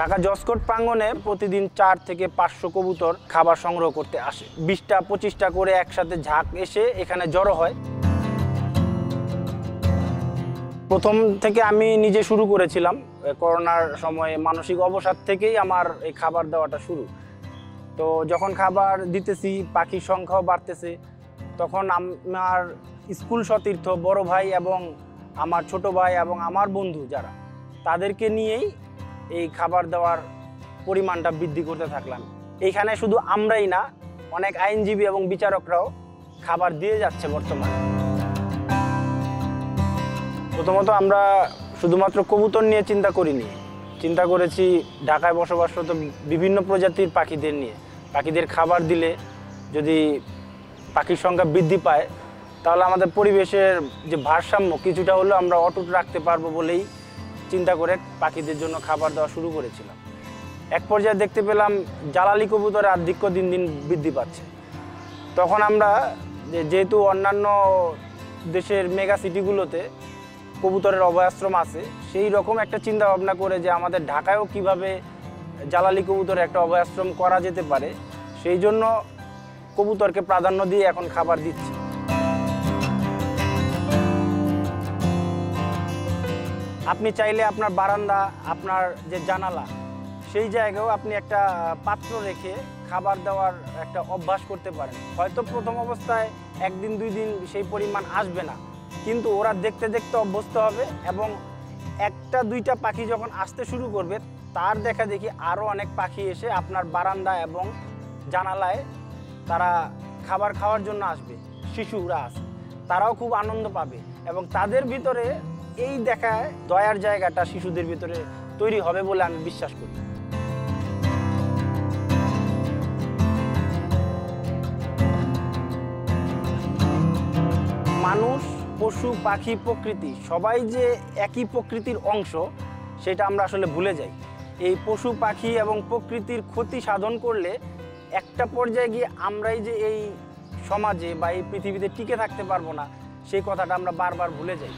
ঢাকা জসকোট প্রাঙ্গনে প্রতিদিন চার থেকে পাঁচশো কবুতর খাবার সংগ্রহ করতে আসে। বিশটা, পঁচিশটা করে একসাথে ঝাঁক এসে এখানে জড়ো হয়। প্রথম থেকে আমি নিজে শুরু করেছিলাম করোনার সময়ে মানসিক অবসাদ থেকেই আমার এই খাবার দেওয়াটা শুরু। তো যখন খাবার দিতেছি, পাখির সংখ্যাও বাড়তেছে, তখন আমার স্কুল সতীর্থ বড় ভাই এবং আমার ছোট ভাই এবং আমার বন্ধু যারা, তাদেরকে নিয়েই এই খাবার দেওয়ার পরিমাণটা বৃদ্ধি করতে থাকলাম। এইখানে শুধু আমরাই না, অনেক আইনজীবী এবং বিচারকরাও খাবার দিয়ে যাচ্ছে বর্তমানে। প্রথমত আমরা শুধুমাত্র কবুতর নিয়ে চিন্তা করিনি। চিন্তা করেছি ঢাকায় বসবাসরত বিভিন্ন প্রজাতির পাখিদের নিয়ে। পাখিদের খাবার দিলে যদি পাখির সংখ্যা বৃদ্ধি পায়, তাহলে আমাদের পরিবেশের যে ভারসাম্য কিছুটা হলেও আমরা অটুট রাখতে পারব বলেই চিন্তা করে পাখিদের জন্য খাবার দেওয়া শুরু করেছিলাম। এক পর্যায়ে দেখতে পেলাম জ্বালালি কবুতরের আধিক্য দিন দিন বৃদ্ধি পাচ্ছে। তখন আমরা যেহেতু অন্যান্য দেশের মেগা সিটিগুলোতে কবুতরের অভয়াশ্রম আছে, সেই রকম একটা চিন্তা ভাবনা করে যে আমাদের ঢাকায়ও কীভাবে জ্বালালি কবুতরের একটা অভয়াশ্রম করা যেতে পারে, সেই জন্য কবুতরকে প্রাধান্য দিয়ে এখন খাবার দিচ্ছি। আপনি চাইলে আপনার বারান্দা, আপনার যে জানালা, সেই জায়গায়ও আপনি একটা পাত্র রেখে খাবার দেওয়ার একটা অভ্যাস করতে পারেন। হয়তো প্রথম অবস্থায় একদিন, দুই দিন সেই পরিমাণ আসবে না। কিন্তু ওরা দেখতে দেখতে অভ্যস্ত হবে এবং একটা, দুইটা পাখি যখন আসতে শুরু করবে, তার দেখা দেখি আরও অনেক পাখি এসে আপনার বারান্দা এবং জানালায় তারা খাবার খাওয়ার জন্য আসবে, শিশুরা আসে তারাও খুব আনন্দ পাবে এবং তাদের ভিতরে এই দেখায় দয়ার জায়গাটা শিশুদের ভিতরে তৈরি হবে বলে আমি বিশ্বাস করি। মানুষ, পশু, পাখি, প্রকৃতি, সবাই যে একই প্রকৃতির অংশ, সেটা আমরা আসলে ভুলে যাই। এই পশু, পাখি এবং প্রকৃতির ক্ষতি সাধন করলে একটা পর্যায়ে গিয়ে আমরাই যে এই সমাজে বা এই পৃথিবীতে টিকে থাকতে পারব না, সেই কথাটা আমরা বারবার ভুলে যাই।